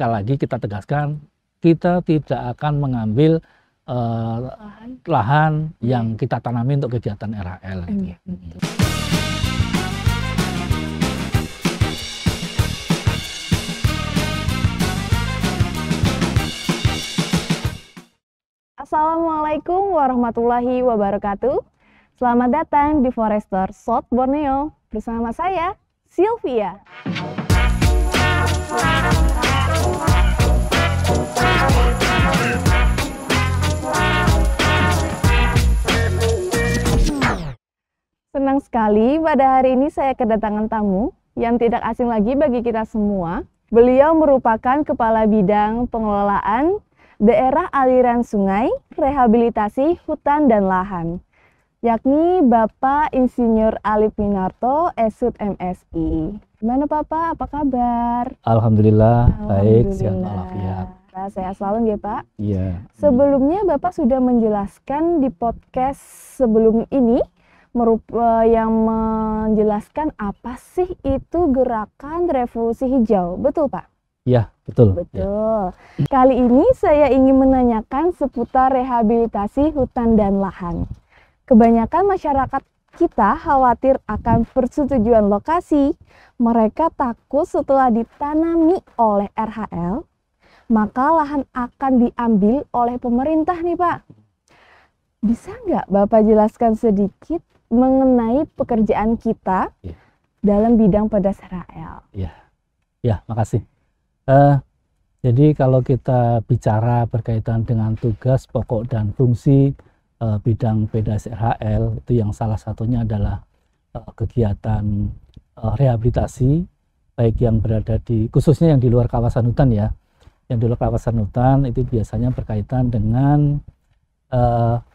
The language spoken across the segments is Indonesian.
sekali lagi kita tegaskan kita tidak akan mengambil uh, lahan. lahan yang kita tanami untuk kegiatan RHL. Iya, Assalamualaikum warahmatullahi wabarakatuh. Selamat datang di Forester South Borneo bersama saya Sylvia. Senang sekali pada hari ini saya kedatangan tamu yang tidak asing lagi bagi kita semua. Beliau merupakan Kepala Bidang Pengelolaan daerah aliran sungai, rehabilitasi hutan dan lahan, yakni Bapak Insinyur Alip Minarto, Esut MSI. Gimana Bapak, apa kabar? Alhamdulillah, Alhamdulillah. baik, sehat walafiat. Sehat selalu ya Pak? Iya. Sebelumnya Bapak sudah menjelaskan di podcast sebelum ini merupa yang menjelaskan apa sih itu gerakan revolusi hijau, betul Pak? Ya, betul. Betul. Ya. Kali ini saya ingin menanyakan seputar rehabilitasi hutan dan lahan. Kebanyakan masyarakat kita khawatir akan persetujuan lokasi. Mereka takut setelah ditanami oleh RHL, maka lahan akan diambil oleh pemerintah nih Pak. Bisa nggak Bapak jelaskan sedikit mengenai pekerjaan kita ya. dalam bidang pedas RHL? Ya, ya makasih. Uh, jadi kalau kita bicara berkaitan dengan tugas pokok dan fungsi uh, bidang PDAS RHL itu yang salah satunya adalah uh, kegiatan uh, rehabilitasi baik yang berada di khususnya yang di luar kawasan hutan ya yang di luar kawasan hutan itu biasanya berkaitan dengan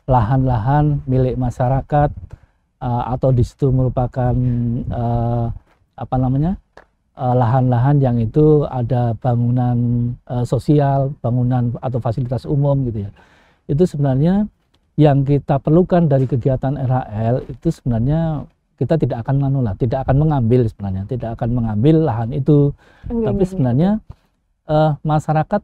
lahan-lahan uh, milik masyarakat uh, atau di situ merupakan uh, apa namanya Eh, lahan-lahan uh, yang itu ada bangunan uh, sosial, bangunan atau fasilitas umum gitu ya. Itu sebenarnya yang kita perlukan dari kegiatan RHL itu sebenarnya kita tidak akan manula, tidak akan mengambil sebenarnya, tidak akan mengambil lahan itu. Enggak, Tapi sebenarnya uh, masyarakat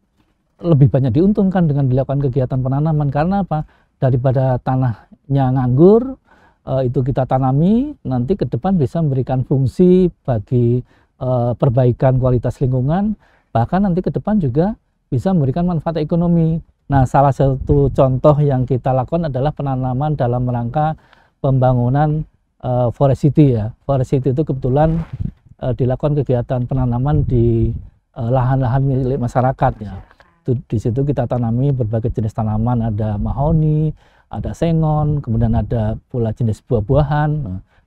lebih banyak diuntungkan dengan dilakukan kegiatan penanaman karena apa? Daripada tanahnya nganggur, itu kita tanami, nanti ke depan bisa memberikan fungsi bagi uh, perbaikan kualitas lingkungan, bahkan nanti ke depan juga bisa memberikan manfaat ekonomi. Nah, salah satu contoh yang kita lakukan adalah penanaman dalam rangka pembangunan uh, forest city ya. Forest city itu kebetulan dilakukan kegiatan penanaman di lahan-lahan milik masyarakat ya. Di situ kita tanami berbagai jenis tanaman, ada mahoni, ada sengon, kemudian ada pula jenis buah-buahan.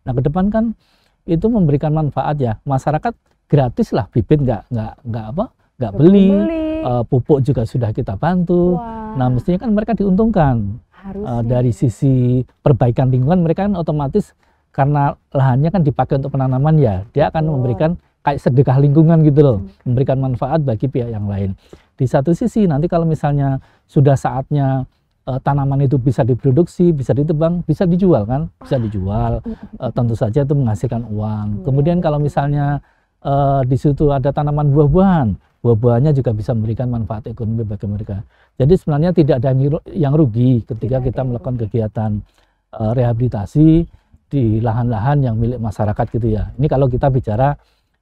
Nah, ke depan kan itu memberikan manfaat ya masyarakat gratis lah bibit nggak nggak nggak apa nggak beli, beli. Uh, pupuk juga sudah kita bantu Wah. nah mestinya kan mereka diuntungkan uh, dari sisi perbaikan lingkungan mereka kan otomatis karena lahannya kan dipakai untuk penanaman ya dia akan memberikan kayak sedekah lingkungan gitu loh hmm. memberikan manfaat bagi pihak yang lain di satu sisi nanti kalau misalnya sudah saatnya uh, tanaman itu bisa diproduksi, bisa ditebang, bisa dijual kan, bisa dijual. Uh, tentu saja itu menghasilkan uang. Iya. Kemudian kalau misalnya uh, di situ ada tanaman buah-buahan, buah-buahannya juga bisa memberikan manfaat ekonomi bagi mereka. Jadi sebenarnya tidak ada yang rugi ketika kita melakukan kegiatan uh, rehabilitasi di lahan-lahan yang milik masyarakat gitu ya. Ini kalau kita bicara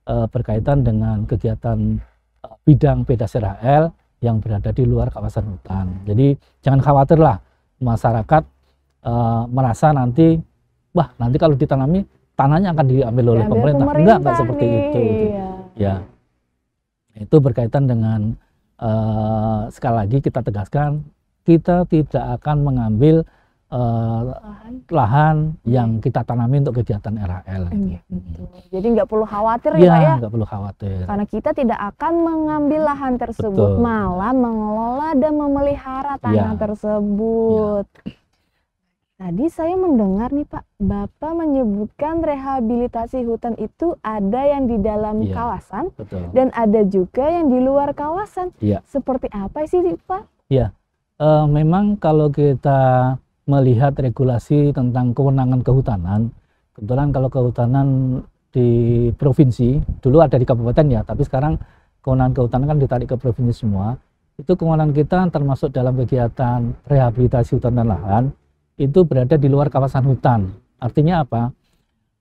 uh, berkaitan dengan kegiatan uh, bidang PEDAS RHL yang berada di luar kawasan hutan. Jadi jangan khawatirlah masyarakat uh, merasa nanti wah nanti kalau ditanami tanahnya akan diambil oleh diambil pemerintah. pemerintah. Enggak, enggak seperti nih. itu. Gitu. Ya. Itu berkaitan dengan uh, sekali lagi kita tegaskan kita tidak akan mengambil uh, lahan. lahan yang kita tanami untuk kegiatan RHL. Iya, betul. Jadi nggak perlu khawatir ya, ya Pak ya? nggak perlu khawatir. Karena kita tidak akan mengambil lahan tersebut, betul. malah mengelola dan memelihara tanah ya. tersebut. Ya. Tadi saya mendengar nih Pak, Bapak menyebutkan rehabilitasi hutan itu ada yang di dalam ya, kawasan betul. dan ada juga yang di luar kawasan. Ya. Seperti apa sih Pak? Ya, uh, memang kalau kita melihat regulasi tentang kewenangan kehutanan. Kebetulan kalau kehutanan di provinsi dulu ada di kabupaten ya, tapi sekarang kewenangan kehutanan kan ditarik ke provinsi semua. Itu kewenangan kita termasuk dalam kegiatan rehabilitasi hutan dan lahan itu berada di luar kawasan hutan. Artinya apa?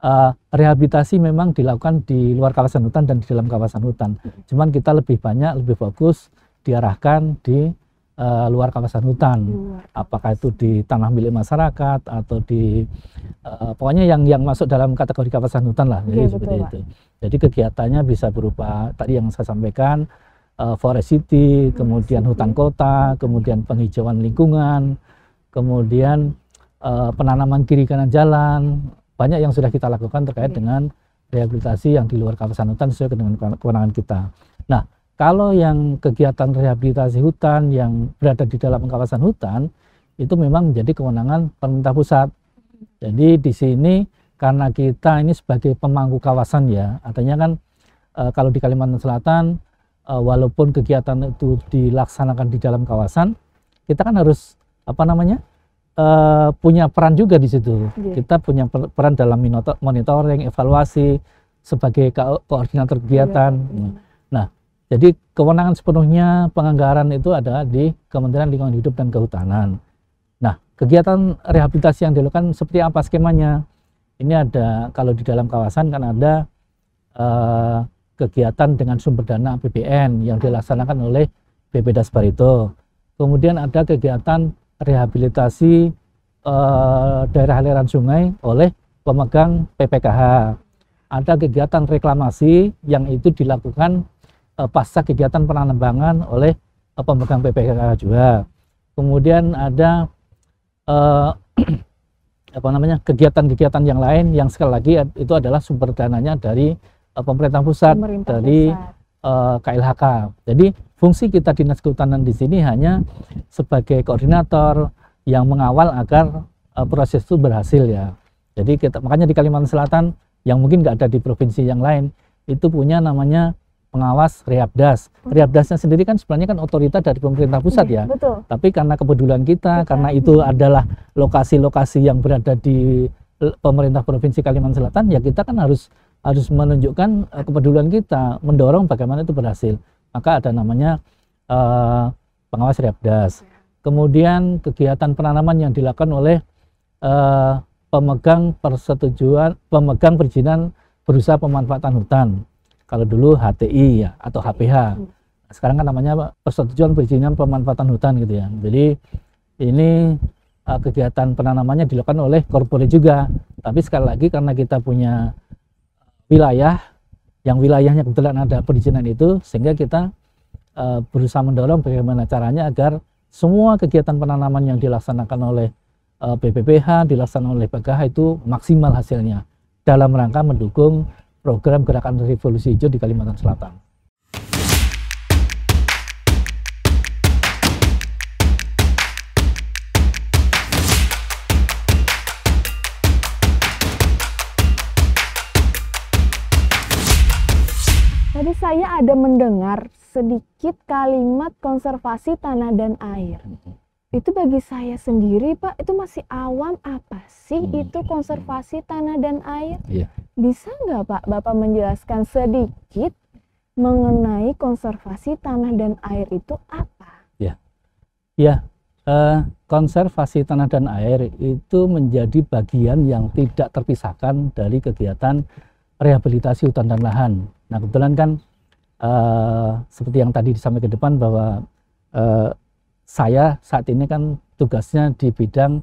Uh, rehabilitasi memang dilakukan di luar kawasan hutan dan di dalam kawasan hutan. Cuman kita lebih banyak lebih fokus diarahkan di uh, luar kawasan hutan, luar. apakah itu di tanah milik masyarakat atau di uh, pokoknya yang yang masuk dalam kategori kawasan hutan lah, jadi betul, seperti itu. Jadi kegiatannya bisa berupa tadi yang saya sampaikan uh, forest city, forest kemudian city. hutan kota, kemudian penghijauan lingkungan, kemudian uh, penanaman kiri kanan jalan, banyak yang sudah kita lakukan terkait okay. dengan rehabilitasi yang di luar kawasan hutan sesuai dengan kewenangan kita. Nah, kalau yang kegiatan rehabilitasi hutan yang berada di dalam kawasan hutan itu memang menjadi kewenangan pemerintah pusat. Jadi di sini karena kita ini sebagai pemangku kawasan ya, artinya kan e, kalau di Kalimantan Selatan e, walaupun kegiatan itu dilaksanakan di dalam kawasan, kita kan harus apa namanya e, punya peran juga di situ. Yeah. Kita punya peran dalam monitoring, evaluasi sebagai ko koordinator kegiatan. Yeah. Nah, jadi kewenangan sepenuhnya penganggaran itu ada di Kementerian Lingkungan Hidup dan Kehutanan. Nah, kegiatan rehabilitasi yang dilakukan seperti apa skemanya? Ini ada kalau di dalam kawasan kan ada uh, kegiatan dengan sumber dana APBN yang dilaksanakan oleh BPDAS Barito. Kemudian ada kegiatan rehabilitasi uh, daerah aliran sungai oleh pemegang PPKH. Ada kegiatan reklamasi yang itu dilakukan uh, pasca kegiatan penambangan oleh uh, pemegang PPK juga. Kemudian ada uh, apa namanya kegiatan-kegiatan yang lain yang sekali lagi itu adalah sumber dananya dari uh, pemerintah pusat pemerintah dari Uh, KLHK. Jadi fungsi kita dinas kehutanan di sini hanya sebagai koordinator yang mengawal agar uh, proses itu berhasil ya. Jadi kita makanya di Kalimantan Selatan yang mungkin nggak ada di provinsi yang lain itu punya namanya pengawas Rehabdas. Hmm. Rehabdasnya sendiri kan sebenarnya kan otorita dari pemerintah pusat iya, ya. Betul. Tapi karena kepedulian kita, betul. karena itu adalah lokasi-lokasi yang berada di pemerintah provinsi Kalimantan Selatan, ya kita kan harus harus menunjukkan uh, kepedulian kita, mendorong bagaimana itu berhasil. Maka ada namanya uh, pengawas Rehabdas. Kemudian kegiatan penanaman yang dilakukan oleh uh, pemegang persetujuan, pemegang perizinan berusaha pemanfaatan hutan kalau dulu HTI ya atau HPH. Sekarang kan namanya persetujuan perizinan pemanfaatan hutan gitu ya. Jadi ini uh, kegiatan penanamannya dilakukan oleh korporat juga. Tapi sekali lagi karena kita punya wilayah yang wilayahnya kebetulan ada perizinan itu sehingga kita uh, berusaha mendorong bagaimana caranya agar semua kegiatan penanaman yang dilaksanakan oleh uh, BPPH, dilaksanakan oleh PKH itu maksimal hasilnya dalam rangka mendukung program Gerakan Revolusi Hijau di Kalimantan Selatan. Tadi saya ada mendengar sedikit kalimat konservasi tanah dan air. Itu bagi saya sendiri, Pak, itu masih awam apa sih hmm. itu konservasi tanah dan air? Yeah. Bisa nggak Pak Bapak menjelaskan sedikit mengenai konservasi tanah dan air itu apa? Ya, ya uh, konservasi tanah dan air itu menjadi bagian yang tidak terpisahkan dari kegiatan rehabilitasi hutan dan lahan. Nah kebetulan kan uh, seperti yang tadi disampaikan ke depan bahwa uh, saya saat ini kan tugasnya di bidang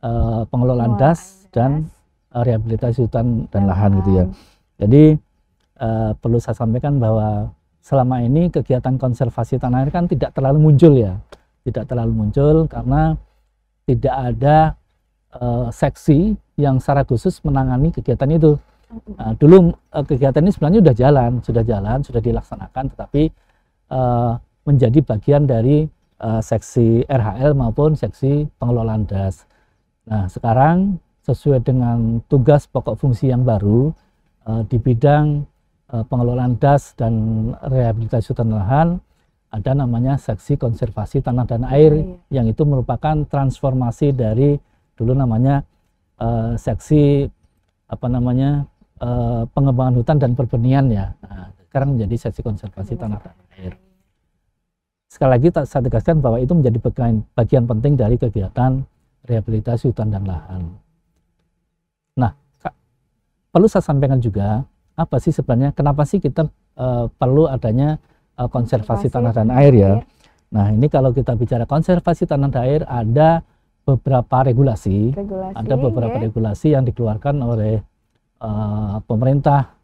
uh, pengelolaan oh, das dan uh, rehabilitasi hutan dan lahan gitu ya. Jadi uh, perlu saya sampaikan bahwa selama ini kegiatan konservasi tanah air kan tidak terlalu muncul ya, tidak terlalu muncul karena tidak ada uh, seksi yang secara khusus menangani kegiatan itu. Uh, dulu uh, kegiatan ini sebenarnya sudah jalan, sudah jalan, sudah dilaksanakan, tetapi uh, menjadi bagian dari uh, seksi RHL maupun seksi pengelolaan das. Nah, sekarang sesuai dengan tugas pokok fungsi yang baru uh, di bidang uh, pengelolaan das dan rehabilitasi hutan lahan ada namanya seksi konservasi tanah dan air oh, iya. yang itu merupakan transformasi dari dulu namanya uh, seksi apa namanya uh, pengembangan hutan dan perbenian ya. Nah, sekarang menjadi sesi konservasi tanah dan air. Sekali lagi saya tegaskan bahwa itu menjadi bagian, bagian penting dari kegiatan rehabilitasi hutan dan lahan. Nah, perlu saya sampaikan juga apa sih sebenarnya kenapa sih kita uh, perlu adanya uh, konservasi, konservasi tanah dan air ya. Nah, ini kalau kita bicara konservasi tanah dan air ada beberapa regulasi, regulasi ada beberapa ya. regulasi yang dikeluarkan oleh uh, pemerintah.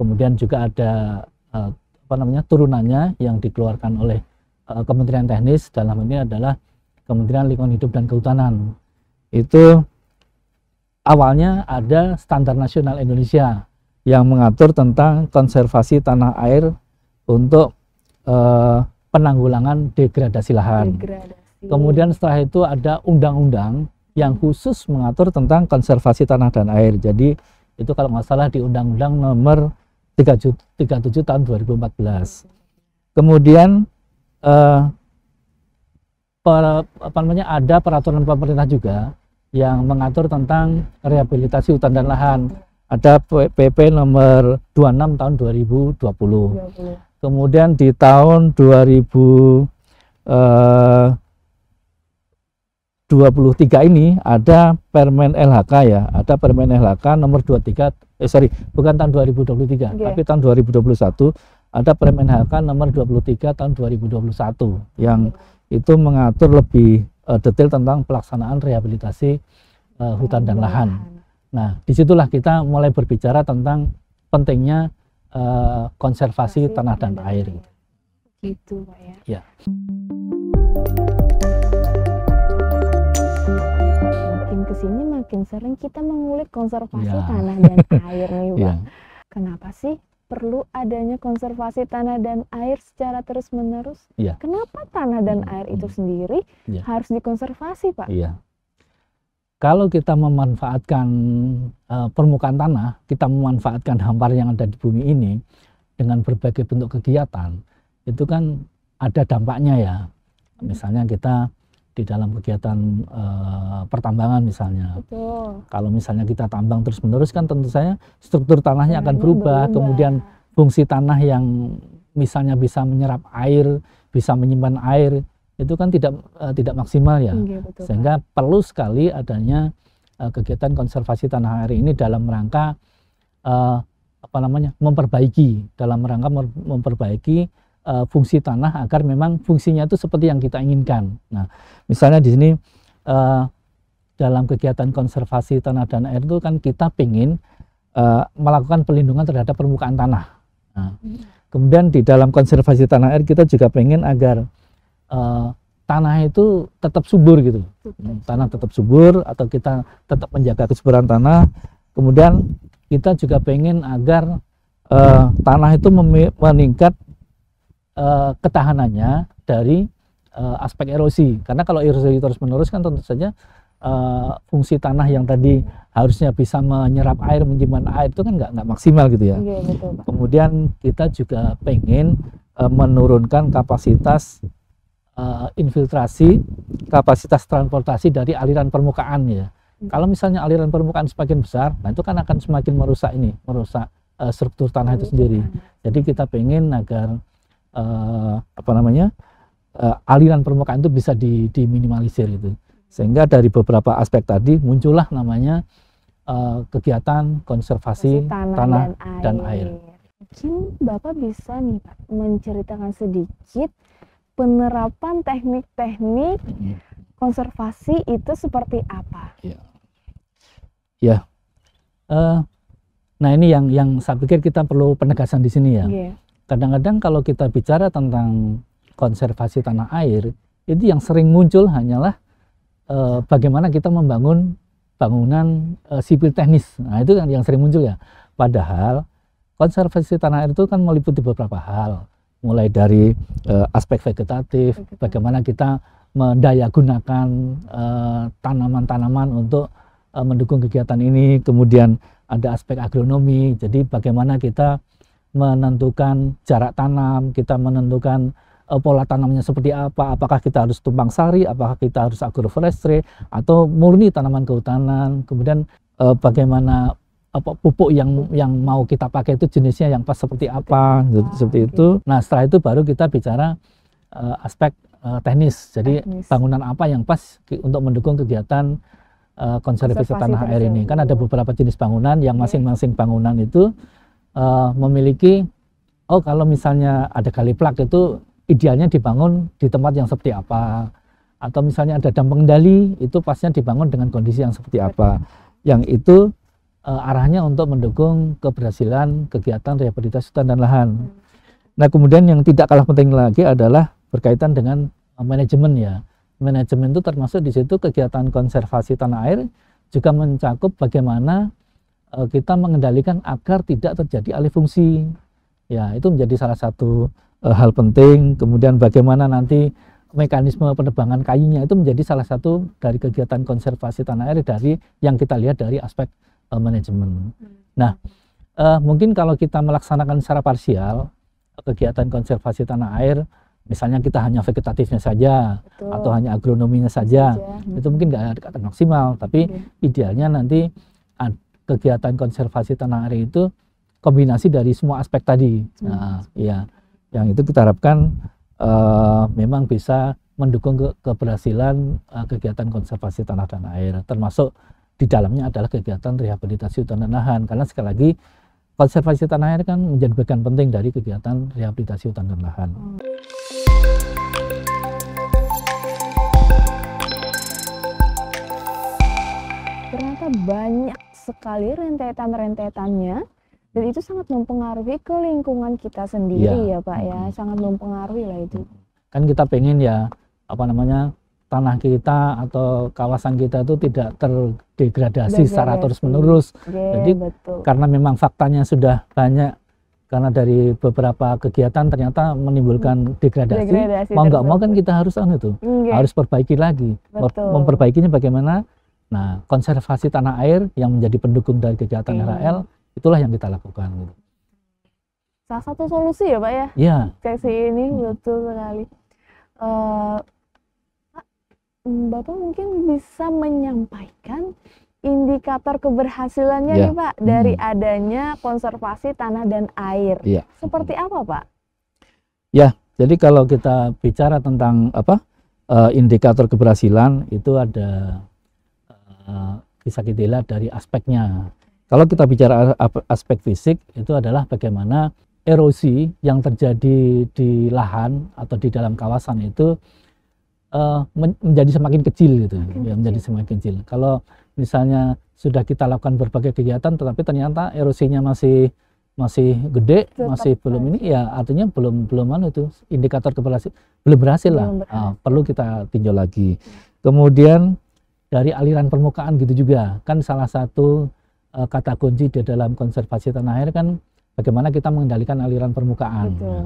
Kemudian juga ada uh, apa namanya turunannya yang dikeluarkan oleh Kementerian Teknis dalam ini adalah Kementerian Lingkungan Hidup dan Kehutanan. Itu awalnya ada standar nasional Indonesia yang mengatur tentang konservasi tanah air untuk uh, penanggulangan degradasi lahan. Degradasi. Kemudian setelah itu ada undang-undang yang khusus mengatur tentang konservasi tanah dan air. Jadi itu kalau nggak salah di Undang-Undang Nomor 37 tahun 2014. Kemudian eh, per, apa namanya ada peraturan pemerintah juga yang mengatur tentang rehabilitasi hutan dan lahan. Ada PP nomor 26 tahun 2020. 20. Kemudian di tahun 2000 eh, 23 ini ada Permen LHK ya, ada Permen LHK nomor 23 eh sorry, bukan tahun 2023, okay. tapi tahun 2021 ada Permen LHK nomor 23 tahun 2021 yang itu mengatur lebih uh, detail tentang pelaksanaan rehabilitasi uh, hutan dan lahan. Nah, di situlah kita mulai berbicara tentang pentingnya uh, konservasi tanah dan air. Gitu, Pak ya. Ya. Makin ke sini makin sering kita mengulik konservasi ya. tanah dan air nih, Pak. Ya. Kenapa sih perlu adanya konservasi tanah dan air secara terus-menerus? Ya. Kenapa tanah dan hmm. air itu sendiri ya. harus dikonservasi, Pak? Iya kalau kita memanfaatkan uh, permukaan tanah, kita memanfaatkan hampar yang ada di bumi ini dengan berbagai bentuk kegiatan, itu kan ada dampaknya ya. Misalnya kita di dalam kegiatan uh, pertambangan misalnya. Betul. Kalau misalnya kita tambang terus-menerus kan tentu saja struktur tanahnya akan berubah, berubah, kemudian fungsi tanah yang misalnya bisa menyerap air, bisa menyimpan air, itu kan tidak uh, tidak maksimal ya. Iya, betul, Sehingga perlu sekali adanya uh, kegiatan konservasi tanah air ini dalam rangka uh, apa namanya? memperbaiki dalam rangka memperbaiki uh, fungsi tanah agar memang fungsinya itu seperti yang kita inginkan. Nah, misalnya di sini uh, dalam kegiatan konservasi tanah dan air itu kan kita ingin uh, melakukan pelindungan terhadap permukaan tanah. Nah, kemudian di dalam konservasi tanah air kita juga pengen agar uh, tanah itu tetap subur gitu. Tanah tetap subur atau kita tetap menjaga kesuburan tanah. Kemudian kita juga pengen agar uh, tanah itu meningkat uh, ketahanannya dari uh, aspek erosi. Karena kalau erosi terus menerus kan tentu saja uh, fungsi tanah yang tadi harusnya bisa menyerap air, menyimpan air itu kan nggak nggak maksimal gitu ya. Iya, betul, Kemudian kita juga pengen uh, menurunkan kapasitas uh, infiltrasi kapasitas transportasi dari aliran permukaan ya. Hmm. Kalau misalnya aliran permukaan semakin besar, nah itu kan akan semakin merusak ini, merusak uh, struktur tanah itu sendiri. Jadi kita pengen agar uh, apa namanya uh, aliran permukaan itu bisa di, diminimalisir itu. Sehingga dari beberapa aspek tadi muncullah namanya uh, kegiatan konservasi tanah, tanah dan, air. dan air. Mungkin Bapak bisa nih Pak menceritakan sedikit penerapan teknik-teknik hmm. konservasi itu seperti apa? Ya, ya. Uh, nah ini yang yang saya pikir kita perlu penegasan di sini ya. Yeah. Kadang-kadang kalau kita bicara tentang konservasi tanah air, itu yang sering muncul hanyalah uh, bagaimana kita membangun bangunan uh, sipil teknis. Nah itu yang, sering muncul ya. Padahal konservasi tanah air itu kan meliputi beberapa hal mulai dari uh, aspek vegetatif, Vegetat. bagaimana kita mendayagunakan uh, tanaman-tanaman untuk mendukung kegiatan ini, kemudian ada aspek agronomi, jadi bagaimana kita menentukan jarak tanam, kita menentukan uh, pola tanamnya seperti apa, apakah kita harus tumpang sari, apakah kita harus agroforestry, atau murni tanaman kehutanan, kemudian uh, bagaimana apa pupuk yang yang mau kita pakai itu jenisnya yang pas seperti apa gitu, apa, seperti gitu. itu. Nah setelah itu baru kita bicara uh, aspek uh, teknis. Jadi Teknis. bangunan apa yang pas untuk mendukung kegiatan uh, konservasi, Konservasi tanah air ini. Kan ada beberapa jenis bangunan yang Oke. masing-masing bangunan itu uh, memiliki oh kalau misalnya ada kali plak itu idealnya dibangun di tempat yang seperti apa atau misalnya ada dam pengendali itu pasnya dibangun dengan kondisi yang seperti apa yang itu uh, arahnya untuk mendukung keberhasilan kegiatan rehabilitasi hutan dan lahan. Nah kemudian yang tidak kalah penting lagi adalah berkaitan dengan uh, manajemen ya. Manajemen itu termasuk di situ kegiatan konservasi tanah air juga mencakup bagaimana kita mengendalikan agar tidak terjadi alih fungsi. Ya itu menjadi salah satu uh, hal penting. Kemudian bagaimana nanti mekanisme penebangan kayunya itu menjadi salah satu dari kegiatan konservasi tanah air dari yang kita lihat dari aspek uh, manajemen. Nah, eh, mungkin kalau kita melaksanakan secara parsial eh, kegiatan konservasi tanah air, misalnya kita hanya vegetatifnya saja Betul. atau hanya agronominya saja, Saja. itu mungkin nggak akan maksimal. Tapi idealnya nanti kegiatan konservasi tanah air itu kombinasi dari semua aspek tadi. Nah, ya, yang itu kita harapkan eh, memang bisa mendukung ke- keberhasilan eh, kegiatan konservasi tanah dan air, termasuk di dalamnya adalah kegiatan rehabilitasi hutan dan lahan. Karena sekali lagi konservasi tanah air kan menjadi bagian penting dari kegiatan rehabilitasi hutan dan lahan. Ternyata banyak sekali rentetan-rentetannya dan itu sangat mempengaruhi ke lingkungan kita sendiri ya Pak ya, sangat mempengaruhi lah itu. Kan kita pengen ya apa namanya tanah kita atau kawasan kita itu tidak terdegradasi secara Degradasi. terus menerus Oke, Jadi, betul. karena memang faktanya sudah banyak karena dari beberapa kegiatan ternyata menimbulkan degradasi, Degradasi mau nggak mau kan kita harus anu tuh Oke, harus perbaiki lagi Betul. memperbaikinya bagaimana nah konservasi tanah air yang menjadi pendukung dari kegiatan Oke. RAL itulah yang kita lakukan gitu. salah satu solusi ya Pak ya ya sesi ini betul sekali. Eh, Pak, mm, Bapak mungkin bisa menyampaikan indikator keberhasilannya Ya. nih Pak dari Hmm. adanya konservasi tanah dan air. Iya. Seperti apa Pak? jadi kalau kita bicara tentang apa eh, indikator keberhasilan itu ada eh, bisa kita lihat dari aspeknya. Kalau kita bicara aspek fisik itu adalah bagaimana erosi yang terjadi di lahan atau di dalam kawasan itu eh, men- menjadi semakin kecil gitu Semakin ya menjadi kecil. semakin kecil. Kalau misalnya sudah kita lakukan berbagai kegiatan tetapi ternyata erosinya masih masih gede Tetap masih belum ini ya artinya belum belum anu itu indikator keberhasil belum berhasil lah. Belum Ah, perlu kita tinjau lagi. Kemudian dari aliran permukaan gitu juga. Kan salah satu eh, kata kunci di dalam konservasi tanah air kan bagaimana kita mengendalikan aliran permukaan. Betul.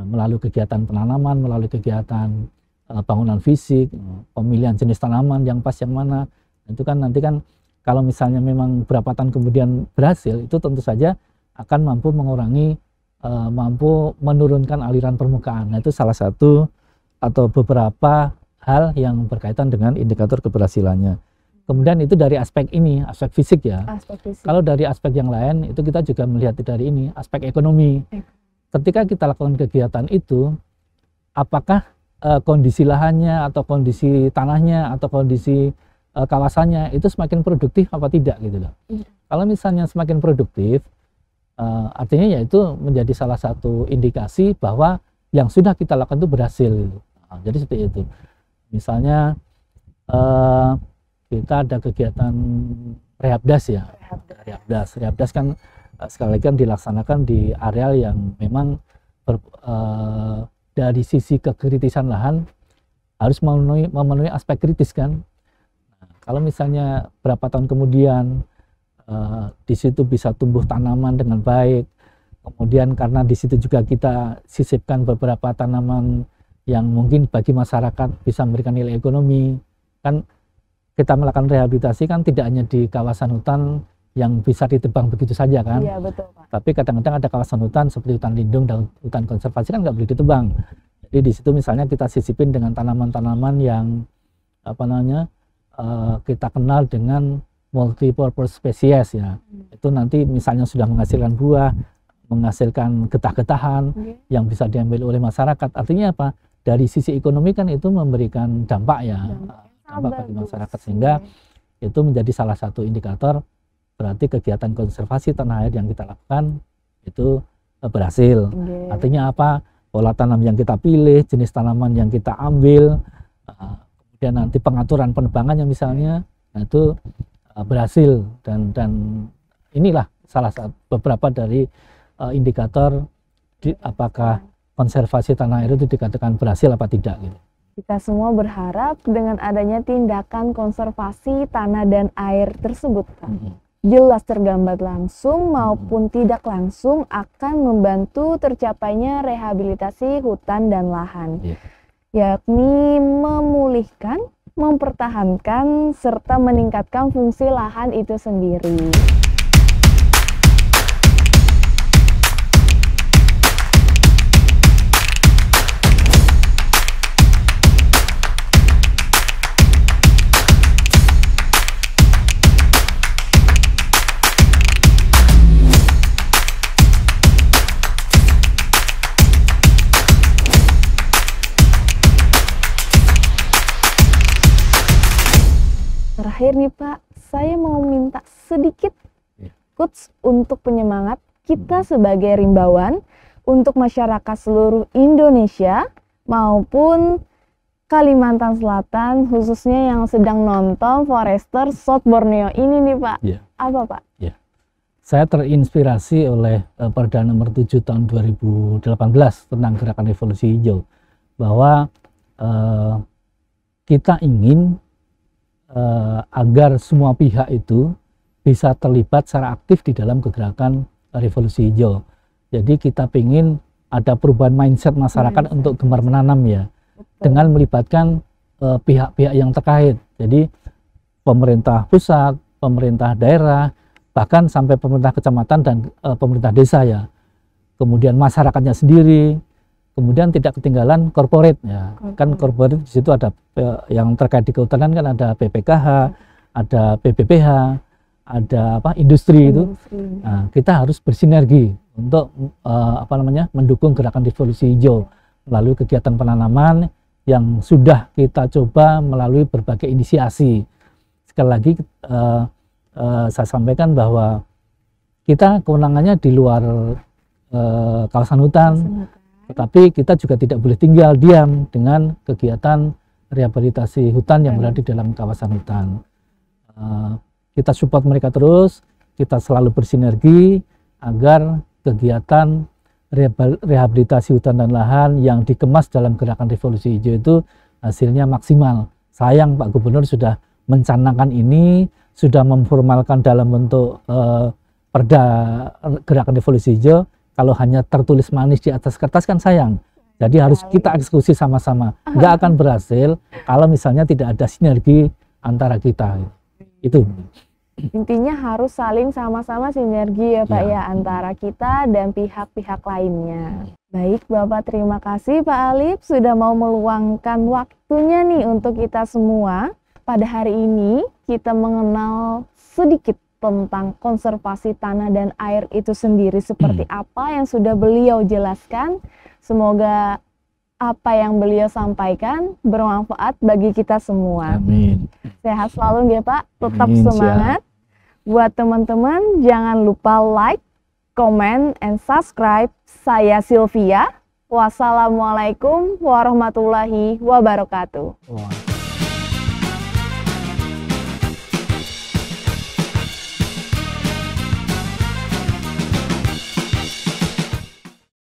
Nah, melalui kegiatan penanaman melalui kegiatan eh, bangunan fisik pemilihan jenis tanaman yang pas yang mana. Itu kan nanti kan kalau misalnya memang beberapa tahun kemudian berhasil itu tentu saja akan mampu mengurangi eh, mampu menurunkan aliran permukaan. Nah itu salah satu atau beberapa hal yang berkaitan dengan indikator keberhasilannya kemudian itu dari aspek ini aspek fisik ya Aspek fisik. kalau dari aspek yang lain itu kita juga melihat dari ini aspek ekonomi. Ek- Ketika kita lakukan kegiatan itu, apakah eh, kondisi lahannya atau kondisi tanahnya atau kondisi eh, kawasannya itu semakin produktif apa tidak gitu loh. Iya. Kalau misalnya semakin produktif, eh, artinya ya itu menjadi salah satu indikasi bahwa yang sudah kita lakukan itu berhasil. gitu. Nah, jadi seperti itu. Misalnya eh, kita ada kegiatan rehabdas ya, Rehabdas. Rehabdas kan eh, sekali lagi kan dilaksanakan di areal yang memang ber- eh, dari sisi kekritisan lahan harus memenuhi, memenuhi aspek kritis kan. Nah, kalau misalnya berapa tahun kemudian eh, di situ bisa tumbuh tanaman dengan baik, kemudian karena di situ juga kita sisipkan beberapa tanaman yang mungkin bagi masyarakat bisa memberikan nilai ekonomi, kan kita melakukan rehabilitasi kan tidak hanya di kawasan hutan yang bisa ditebang begitu saja kan, Iya betul Pak. tapi kadang-kadang ada kawasan hutan seperti hutan lindung dan hutan konservasi kan nggak boleh ditebang. Jadi di situ misalnya kita sisipin dengan tanaman-tanaman yang apa namanya eh, kita kenal dengan multi purpose species ya. Itu nanti misalnya sudah menghasilkan buah, menghasilkan getah-getahan Oke. yang bisa diambil oleh masyarakat. Artinya apa? Dari sisi ekonomi kan itu memberikan dampak ya, dampak bagi bagus. masyarakat sehingga itu menjadi salah satu indikator berarti kegiatan konservasi tanah air yang kita lakukan itu eh, berhasil. Oke. Artinya apa? Pola tanam yang kita pilih, jenis tanaman yang kita ambil, uh, kemudian nanti pengaturan penebangannya misalnya, nah itu berhasil dan dan inilah salah satu beberapa dari uh, indikator di, apakah konservasi tanah air itu dikatakan berhasil apa tidak gitu. Kita semua berharap dengan adanya tindakan konservasi tanah dan air tersebut, Pak, Mm-mm. jelas tergambar langsung maupun tidak langsung akan membantu tercapainya rehabilitasi hutan dan lahan, Iya. yakni memulihkan, mempertahankan, serta meningkatkan fungsi lahan itu sendiri. Terakhir nih Pak, saya mau minta sedikit Iya. quotes untuk penyemangat kita sebagai rimbawan untuk masyarakat seluruh Indonesia maupun Kalimantan Selatan khususnya yang sedang nonton Forester South Borneo ini nih Pak. Iya. Apa Pak? Saya terinspirasi oleh eh, Perda nomor 7 tahun 2018 tentang gerakan revolusi hijau bahwa eh, kita ingin eh, agar semua pihak itu bisa terlibat secara aktif di dalam kegerakan revolusi hijau. Jadi kita ingin ada perubahan mindset masyarakat Mindset. untuk gemar menanam ya Betul. dengan melibatkan eh, pihak-pihak yang terkait. Jadi pemerintah pusat, pemerintah daerah, bahkan sampai pemerintah kecamatan dan eh, pemerintah desa ya. Kemudian masyarakatnya sendiri, kemudian tidak ketinggalan korporat ya. Kan Korporat. korporat di situ ada eh, yang terkait di kehutanan kan ada PPKH, ada PPPH, ada apa industri itu. Industri. Nah, kita harus bersinergi untuk eh, apa namanya mendukung gerakan revolusi hijau melalui kegiatan penanaman yang sudah kita coba melalui berbagai inisiasi. Sekali lagi eh, eh, saya sampaikan bahwa kita kewenangannya di luar eh, kawasan hutan, tetapi kita juga tidak boleh tinggal diam dengan kegiatan rehabilitasi hutan yang berada di dalam kawasan hutan. Eh, kita support mereka terus, kita selalu bersinergi agar kegiatan rehab- rehabilitasi hutan dan lahan yang dikemas dalam gerakan revolusi hijau itu hasilnya maksimal. Sayang Pak Gubernur sudah mencanangkan ini, sudah memformalkan dalam bentuk eh, perda gerakan revolusi hijau. Kalau hanya tertulis manis di atas kertas kan sayang. Jadi harus Sekali. kita eksekusi sama-sama. Nggak akan berhasil kalau misalnya tidak ada sinergi antara kita. Itu. Intinya harus saling sama-sama sinergi ya Pak Ya. ya antara kita dan pihak-pihak lainnya. Baik Bapak terima kasih Pak Alif sudah mau meluangkan waktunya nih untuk kita semua. Pada hari ini kita mengenal sedikit tentang konservasi tanah dan air itu sendiri seperti apa yang sudah beliau jelaskan. Semoga apa yang beliau sampaikan bermanfaat bagi kita semua. Amin. Sehat selalu ya Pak, tetap Amin, siap. semangat. Buat teman-teman jangan lupa like, comment, and subscribe. Saya Sylvia. Wassalamualaikum warahmatullahi wabarakatuh. Wah.